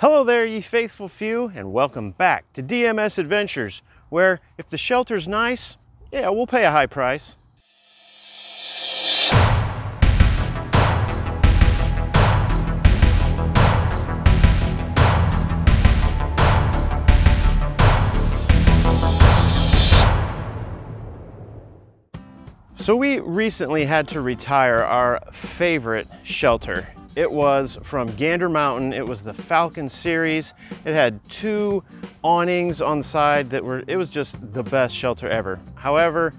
Hello there, ye faithful few, and welcome back to DMS Adventures, where if the shelter's nice, yeah, we'll pay a high price. So we recently had to retire our favorite shelter. It was from Gander Mountain. It was the Falcon series. It had two awnings on the side that were, it was just the best shelter ever. However,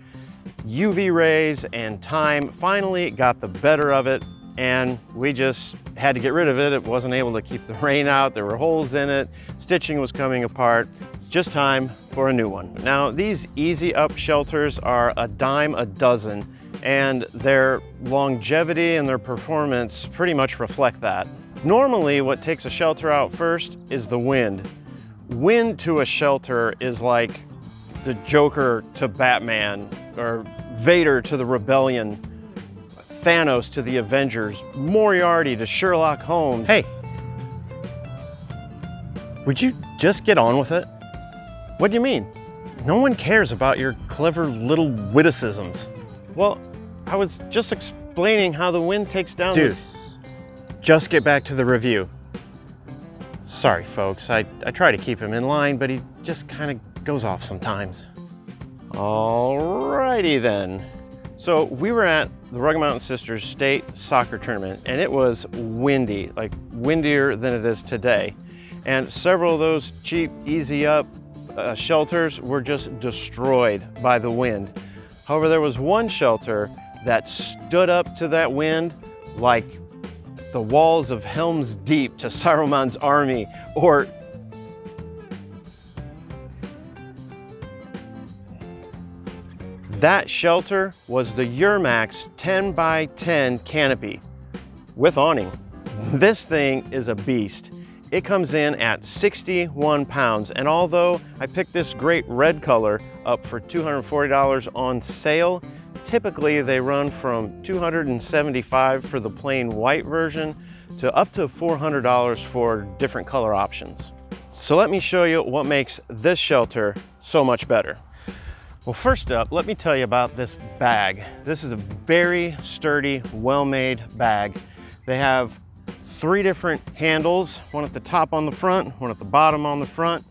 UV rays and time finally got the better of it and we just had to get rid of it. It wasn't able to keep the rain out. There were holes in it. Stitching was coming apart. Just time for a new one. Now, these easy up shelters are a dime a dozen and their longevity and their performance pretty much reflect that. Normally, what takes a shelter out first is the wind. Wind to a shelter is like the Joker to Batman or Vader to the Rebellion, Thanos to the Avengers, Moriarty to Sherlock Holmes. Hey, would you just get on with it? What do you mean? No one cares about your clever little witticisms. Well, I was just explaining how the wind takes down Dude, just get back to the review. Sorry, folks. I, I try to keep him in line, but he just kind of goes off sometimes. Alrighty then. So we were at the Rugged Mountain Sisters State Soccer Tournament, and it was windy, like windier than it is today. And several of those cheap, easy up uh, shelters were just destroyed by the wind. However, there was one shelter that stood up to that wind like the walls of Helm's Deep to Saruman's army, or That shelter was the Eurmax 10 by 10 canopy with awning. This thing is a beast. It comes in at 61 pounds. And although I picked this great red color up for $240 on sale, typically they run from 275 for the plain white version to up to $400 for different color options. So let me show you what makes this shelter so much better. Well, first up, let me tell you about this bag. This is a very sturdy, well-made bag. They have three different handles, one at the top on the front, one at the bottom on the front,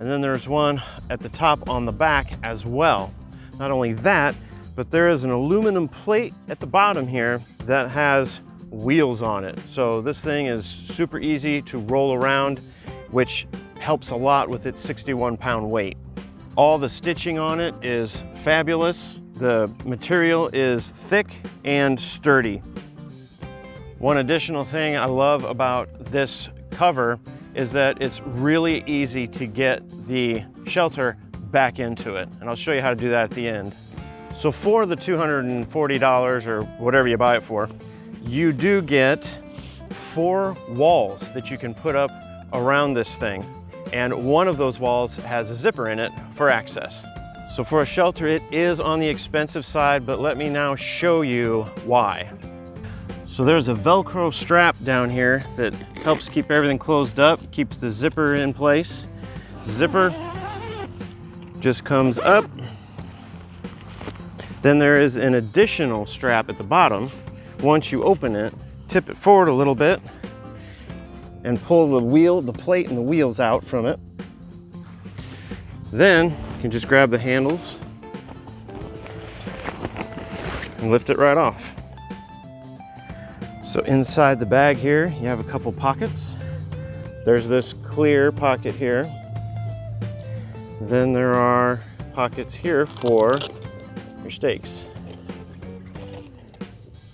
and then there's one at the top on the back as well. Not only that, but there is an aluminum plate at the bottom here that has wheels on it. So this thing is super easy to roll around, which helps a lot with its 61 pound weight. All the stitching on it is fabulous. The material is thick and sturdy. One additional thing I love about this cover is that it's really easy to get the shelter back into it. And I'll show you how to do that at the end. So for the $240 or whatever you buy it for, you do get four walls that you can put up around this thing. And one of those walls has a zipper in it for access. So for a shelter, it is on the expensive side, but let me now show you why. So there's a Velcro strap down here that helps keep everything closed up, keeps the zipper in place. Zipper just comes up. Then there is an additional strap at the bottom. Once you open it, tip it forward a little bit and pull the wheel, the plate and the wheels out from it. Then you can just grab the handles and lift it right off. So inside the bag here, you have a couple pockets. There's this clear pocket here. Then there are pockets here for your stakes.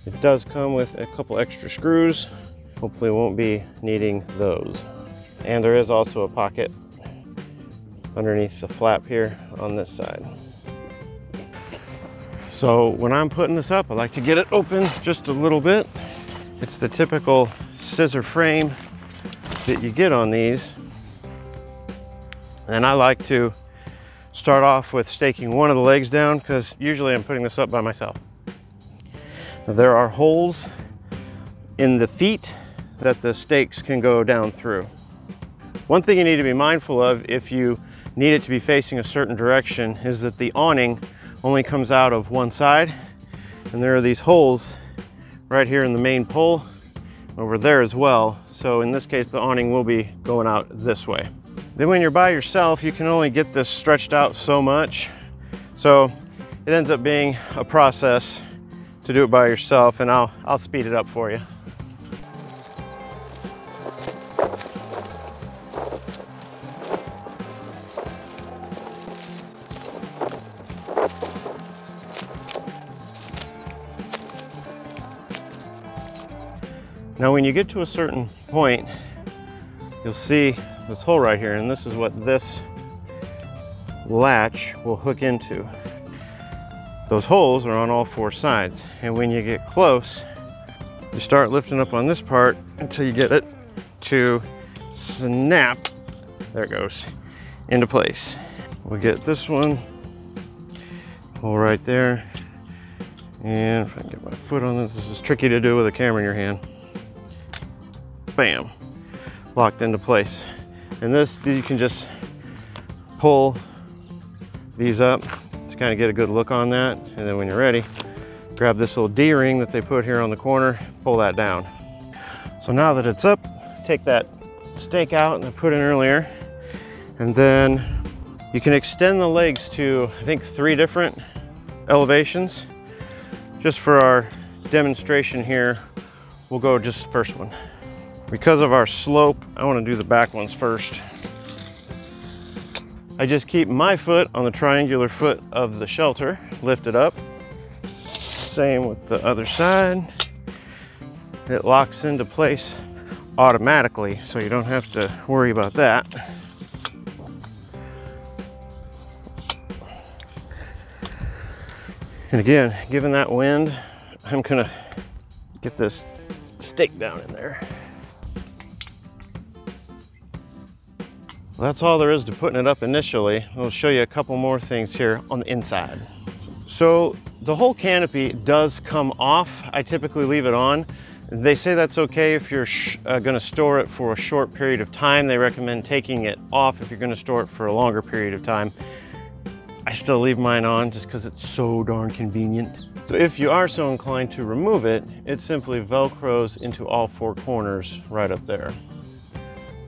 It does come with a couple extra screws. Hopefully won't be needing those. And there is also a pocket underneath the flap here on this side. So when I'm putting this up, I like to get it open just a little bit it's the typical scissor frame that you get on these. And I like to start off with staking one of the legs down because usually I'm putting this up by myself. Now, there are holes in the feet that the stakes can go down through. One thing you need to be mindful of if you need it to be facing a certain direction is that the awning only comes out of one side and there are these holes right here in the main pole over there as well. So in this case, the awning will be going out this way. Then when you're by yourself, you can only get this stretched out so much. So it ends up being a process to do it by yourself and I'll, I'll speed it up for you. Now when you get to a certain point, you'll see this hole right here, and this is what this latch will hook into. Those holes are on all four sides, and when you get close, you start lifting up on this part until you get it to snap, there it goes, into place. We'll get this one, hole right there, and if I can get my foot on this, this is tricky to do with a camera in your hand bam, locked into place. And this, you can just pull these up to kind of get a good look on that. And then when you're ready, grab this little D-ring that they put here on the corner, pull that down. So now that it's up, take that stake out and I put in earlier, and then you can extend the legs to, I think, three different elevations. Just for our demonstration here, we'll go just first one. Because of our slope, I wanna do the back ones first. I just keep my foot on the triangular foot of the shelter, lift it up. Same with the other side. It locks into place automatically, so you don't have to worry about that. And again, given that wind, I'm gonna get this stake down in there. That's all there is to putting it up initially. I'll show you a couple more things here on the inside. So the whole canopy does come off. I typically leave it on. They say that's okay if you're uh, gonna store it for a short period of time. They recommend taking it off if you're gonna store it for a longer period of time. I still leave mine on just because it's so darn convenient. So if you are so inclined to remove it, it simply Velcros into all four corners right up there.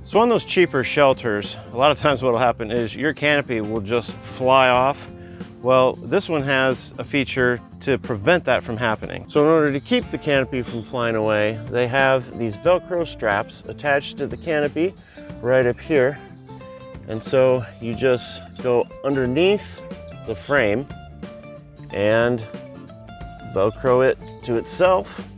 So on those cheaper shelters, a lot of times what will happen is your canopy will just fly off. Well, this one has a feature to prevent that from happening. So in order to keep the canopy from flying away, they have these Velcro straps attached to the canopy right up here. And so you just go underneath the frame and Velcro it to itself.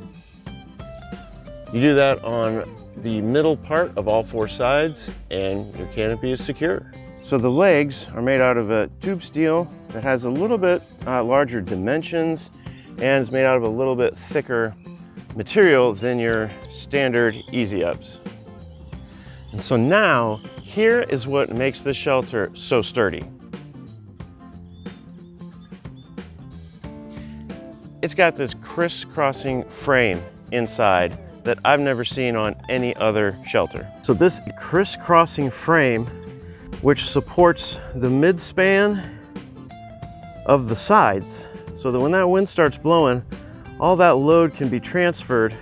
You do that on the middle part of all four sides and your canopy is secure. So the legs are made out of a tube steel that has a little bit uh, larger dimensions and is made out of a little bit thicker material than your standard easy ups. And so now here is what makes this shelter so sturdy. It's got this crisscrossing frame inside that I've never seen on any other shelter. So this crisscrossing frame, which supports the midspan of the sides, so that when that wind starts blowing, all that load can be transferred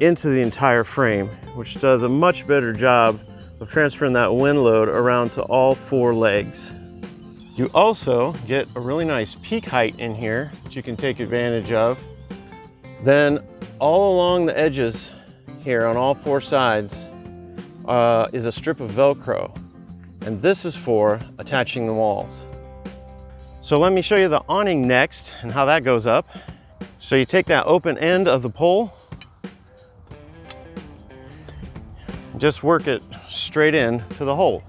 into the entire frame, which does a much better job of transferring that wind load around to all four legs. You also get a really nice peak height in here that you can take advantage of. Then all along the edges here on all four sides uh, is a strip of Velcro. And this is for attaching the walls. So let me show you the awning next and how that goes up. So you take that open end of the pole, just work it straight in to the hole.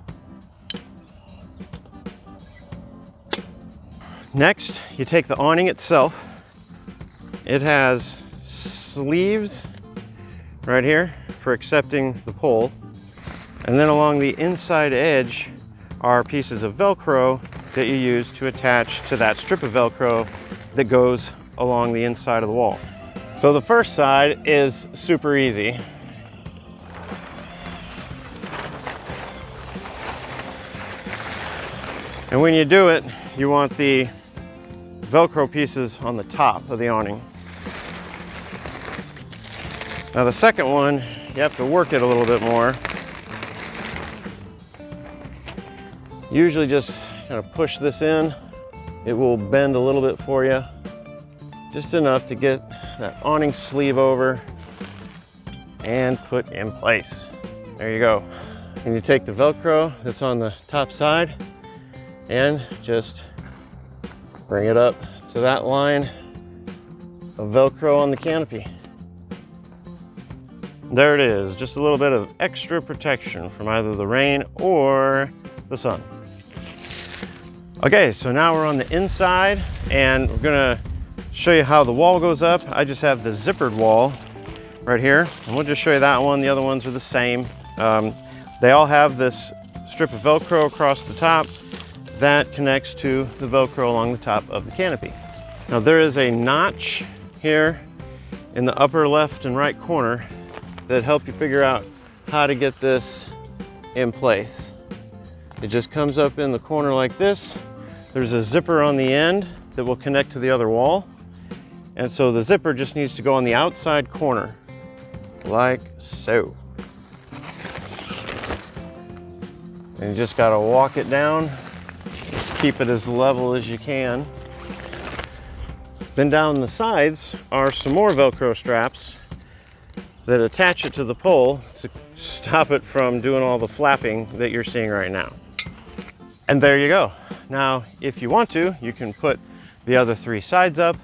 Next, you take the awning itself. It has sleeves right here for accepting the pole. And then along the inside edge are pieces of Velcro that you use to attach to that strip of Velcro that goes along the inside of the wall. So the first side is super easy. And when you do it, you want the Velcro pieces on the top of the awning. Now the second one, you have to work it a little bit more. Usually just kind of push this in. It will bend a little bit for you. Just enough to get that awning sleeve over and put in place. There you go. And you take the Velcro that's on the top side and just bring it up to that line of Velcro on the canopy. There it is, just a little bit of extra protection from either the rain or the sun. Okay, so now we're on the inside and we're gonna show you how the wall goes up. I just have the zippered wall right here. And we'll just show you that one. The other ones are the same. Um, they all have this strip of Velcro across the top that connects to the Velcro along the top of the canopy. Now there is a notch here in the upper left and right corner that help you figure out how to get this in place. It just comes up in the corner like this. There's a zipper on the end that will connect to the other wall. And so the zipper just needs to go on the outside corner, like so. And you just gotta walk it down just keep it as level as you can. Then down the sides are some more Velcro straps that attach it to the pole to stop it from doing all the flapping that you're seeing right now. And there you go. Now, if you want to, you can put the other three sides up.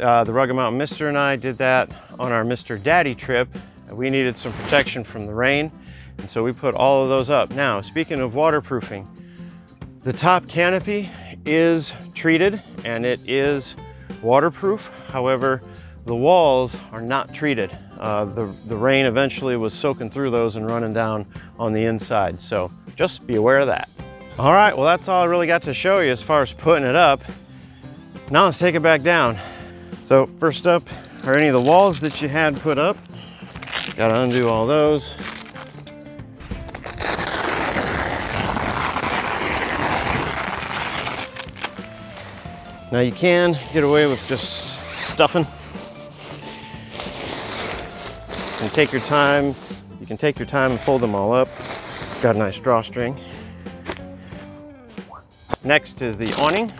Uh, the Rugged Mountain Mister and I did that on our Mr. Daddy trip. We needed some protection from the rain, and so we put all of those up. Now, speaking of waterproofing, the top canopy is treated and it is waterproof. However, the walls are not treated. Uh, the, the rain eventually was soaking through those and running down on the inside. So just be aware of that. All right, well, that's all I really got to show you as far as putting it up. Now let's take it back down. So first up are any of the walls that you had put up. Got to undo all those. Now you can get away with just stuffing and take your time. You can take your time and fold them all up. Got a nice drawstring. Next is the awning.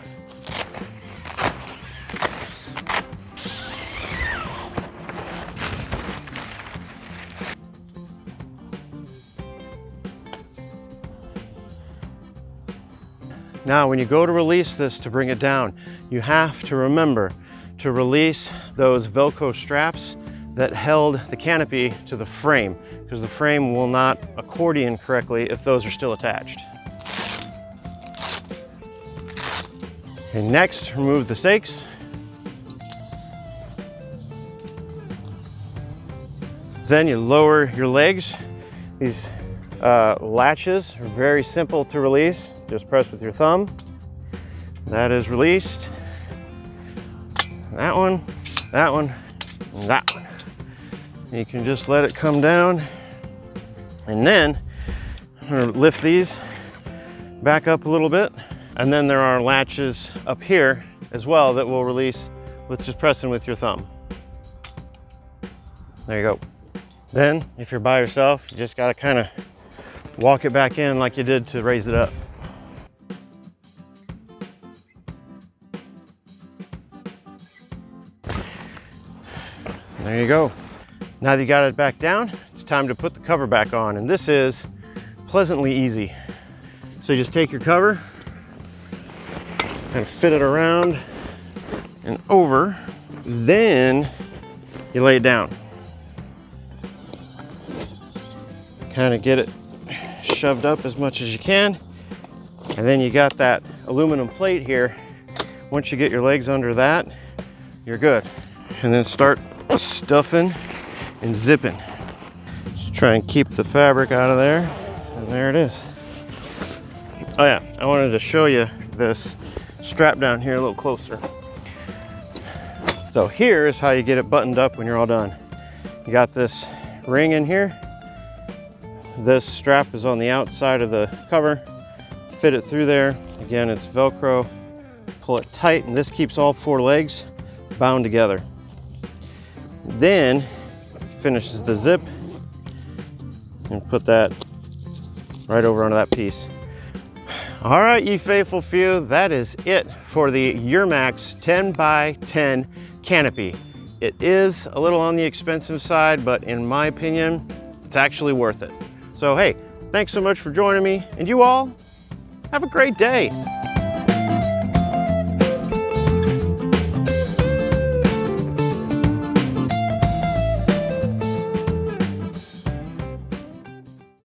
Now, when you go to release this to bring it down, you have to remember to release those Velcro straps that held the canopy to the frame because the frame will not accordion correctly if those are still attached. And next, remove the stakes. Then you lower your legs. These uh, latches are very simple to release. Just press with your thumb. That is released. That one, that one, that. You can just let it come down and then lift these back up a little bit. And then there are latches up here as well that will release with just pressing with your thumb. There you go. Then if you're by yourself, you just gotta kind of walk it back in like you did to raise it up. There you go. Now that you got it back down, it's time to put the cover back on. And this is pleasantly easy. So you just take your cover and fit it around and over. Then you lay it down. Kind of get it shoved up as much as you can. And then you got that aluminum plate here. Once you get your legs under that, you're good. And then start stuffing and zipping. Just try and keep the fabric out of there. And there it is. Oh yeah, I wanted to show you this strap down here a little closer. So here is how you get it buttoned up when you're all done. You got this ring in here this strap is on the outside of the cover. fit it through there. Again, it's Velcro. Pull it tight, and this keeps all four legs bound together. Then finishes the zip and put that right over onto that piece. All right, you faithful few, that is it for the Eurmax 10 by 10 canopy. It is a little on the expensive side, but in my opinion, it's actually worth it. So hey, thanks so much for joining me, and you all, have a great day.